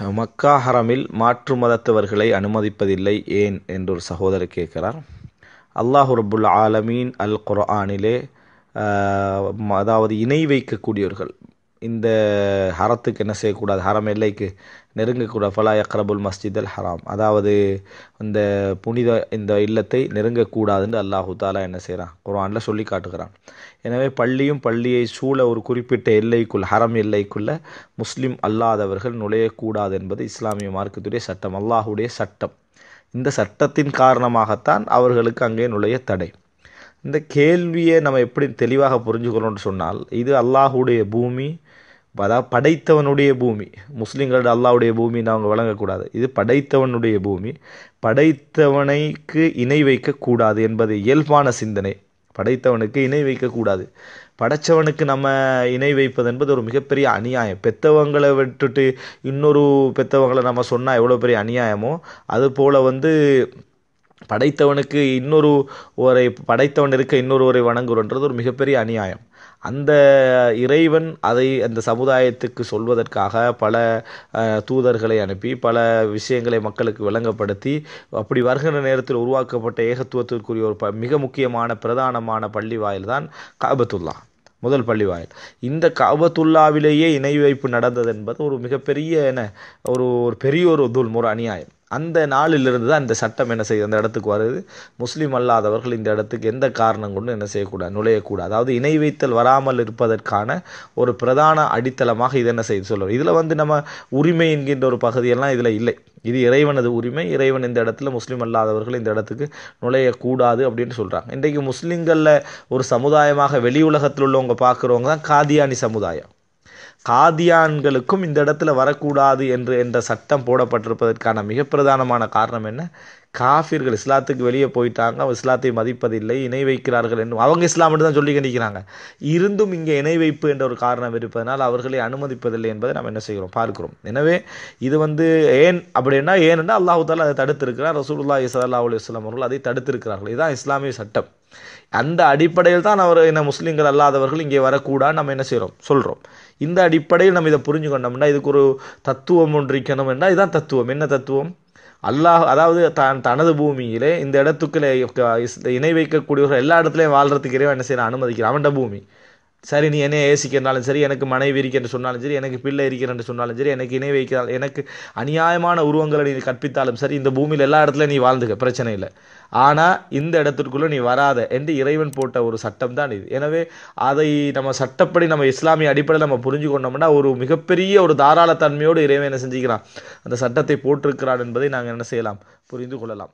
மக்கா ஹரமில் மாற்று மதத்தவர்களை அனுமதிப்பதில்லை ஏன் என்று ஒரு சகோதரர் கேட்கிறார். அல்லாஹு ரபுல் ஆலமீன் அல் குர்ஆனிலே அதாவது இணை வைக்கக்கூடியவர்கள் இந்த ஹரத்துக்கு என்ன செய்யக்கூடாது? ஹரம் எல்லைக்கு நெருங்கக்கூடாது. ஃபலா யக்ரபுல் மஸ்ஜித் அல் ஹராம். அதாவது இந்த புனித இந்த இல்லத்தை நெருங்கக்கூடாதுன்னு அல்லாஹு தாலா என்ன செய்கிறான் குர்ஆனில் சொல்லி காட்டுகிறான். எனவே பள்ளியும் பள்ளியை சூழ ஒரு குறிப்பிட்ட எல்லைக்குள் ஹரம் எல்லைக்குள்ள முஸ்லீம் அல்லாதவர்கள் நுழையக்கூடாது என்பது இஸ்லாமிய மார்க்கத்துடைய சட்டம் அல்லாஹுடைய சட்டம். இந்த சட்டத்தின் காரணமாகத்தான் அவர்களுக்கு அங்கே நுழைய தடை. இந்த கேள்வியை நம்ம எப்படி தெளிவாக புரிஞ்சுக்கணும்னு சொன்னால் இது அல்லாஹுடைய பூமி அதாவது படைத்தவனுடைய பூமி முஸ்லீம்களோட அல்லாவுடைய பூமின்னு அவங்க வழங்கக்கூடாது. இது படைத்தவனுடைய பூமி. படைத்தவனைக்கு இணை வைக்கக்கூடாது என்பது இயல்பான சிந்தனை. படைத்தவனுக்கு இணை வைக்கக்கூடாது. படைத்தவனுக்கு நம்ம இணை வைப்பது என்பது ஒரு மிகப்பெரிய அநியாயம். பெத்தவங்களை விட்டுட்டு இன்னொரு பெத்தவங்களை நம்ம சொன்னால் எவ்வளோ பெரிய அநியாயமோ அதுபோல் வந்து படைத்தவனுக்கு இன்னொரு ஒரை படைத்தவன் இருக்க இன்னொருவரை வணங்குறன்றது ஒரு மிகப்பெரிய அநியாயம். அந்த இறைவன் அதை அந்த சமுதாயத்துக்கு சொல்வதற்காக பல தூதர்களை அனுப்பி பல விஷயங்களை மக்களுக்கு விளங்கப்படுத்தி அப்படி வருகிற நேரத்தில் உருவாக்கப்பட்ட ஏகத்துவத்திற்குரிய ஒரு ப மிக முக்கியமான பிரதானமான பள்ளி வாயில் தான் காபத்துல்லா முதல் பள்ளி வாயில். இந்த காபத்துல்லாவிலேயே இணை வைப்பு நடந்தது என்பது ஒரு மிகப்பெரிய என்ன ஒரு ஒரு பெரிய ஒரு துல்ம் ஒரு அநியாயம். அந்த நாளிலிருந்து தான் இந்த சட்டம் என்ன செய்யுது? அந்த இடத்துக்கு வருது. முஸ்லீம் அல்லாதவர்கள் இந்த இடத்துக்கு எந்த காரணம் கொண்டு என்ன செய்யக்கூடாது நுழையக்கூடாது. அதாவது இணை வைத்தல் வராமல் இருப்பதற்கான ஒரு பிரதான அடித்தளமாக இது என்ன செய்து சொல்லுவோம் இதில் வந்து நம்ம உரிமை என்கின்ற ஒரு பகுதியெல்லாம் இதில் இல்லை. இது இறைவனது உரிமை. இறைவன் இந்த இடத்துல முஸ்லீம் அல்லாதவர்கள் இந்த இடத்துக்கு நுழையக்கூடாது அப்படின்னு சொல்கிறாங்க இன்றைக்கு முஸ்லீம்களில் ஒரு சமுதாயமாக வெளி உலகத்தில் உள்ளவங்க பார்க்குறவங்க தான் காதியானி சமுதாயம். காதியான்களுக்கும் இந்த இடத்துல வரக்கூடாது என்று என்ற சட்டம் போடப்பட்டிருப்பதற்கான மிக பிரதானமான காரணம் என்ன? காஃபிர்கள் இஸ்லாத்துக்கு வெளியே போயிட்டாங்க அவங்க இஸ்லாத்தை மதிப்பதில்லை இணை வைக்கிறார்கள் என்று அவங்க இஸ்லாம் தான் சொல்லி நிற்கிறாங்க இருந்தும் இங்கே இணை வைப்பு என்ற ஒரு காரணம் இருப்பதனால் அவர்களை அனுமதிப்பதில்லை என்பதை நாம் என்ன செய்கிறோம்? பார்க்கிறோம். எனவே இது வந்து ஏன் அப்படின்னா ஏன்னா அல்லாஹு தாலா அதை தடுத்திருக்கிறார். ரசூல்லா ஸல்லல்லாஹு அலைஹி வஸல்லம் அவர்கள் அதை தடுத்திருக்கிறார்கள். இதுதான் இஸ்லாமிய சட்டம். அந்த அடிப்படையில் தான் அவர் என்ன முஸ்லீம்கள் அல்லாதவர்கள் இங்கே வரக்கூடாது நம்ம என்ன செய்கிறோம் சொல்கிறோம் இந்த அடிப்படையில் நம்ம இதை புரிஞ்சு கொண்டோம்னா இதுக்கு ஒரு தத்துவம் ஒன்று இருக்கணும் என்றால் இதுதான் தத்துவம். என்ன தத்துவம்? அல்லாஹ் அதாவது தான் தனது பூமியிலே இந்த இடத்துக்குள்ளே இணை வைக்கக்கூடியவர்கள் எல்லா இடத்துலையும் வாழ்கிறதுக்கு இறைவன் என்ன செய்யணும் அனுமதிக்கிறான். அவன்ட பூமி. சரி நீ என்னை ஏசிக்கிறனாலும் சரி எனக்கு மனைவி இருக்கிறன்னு சொன்னாலும் சரி எனக்கு பிள்ளை இருக்கிறன்னு சொன்னாலும் சரி எனக்கு இணை வைக்கிறால் எனக்கு அநியாயமான உருவங்களை நீ கற்பித்தாலும் சரி இந்த பூமியில் எல்லா இடத்துலையும் நீ வாழ்ந்துக்க பிரச்சனை இல்லை. ஆனால் இந்த இடத்திற்குள்ளே நீ வராத என்று இறைவன் போட்ட ஒரு சட்டம் தான் இது. எனவே அதை நம்ம சட்டப்படி நம்ம இஸ்லாமிய அடிப்படையில் நம்ம புரிஞ்சு கொண்டோம்னா ஒரு மிகப்பெரிய ஒரு தாராளத்தன்மையோடு இறைவன் என்ன செஞ்சுக்கிறான்? அந்த சட்டத்தை போட்டிருக்கிறான் என்பதை நாங்கள் என்ன செய்யலாம்? புரிந்து கொள்ளலாம்.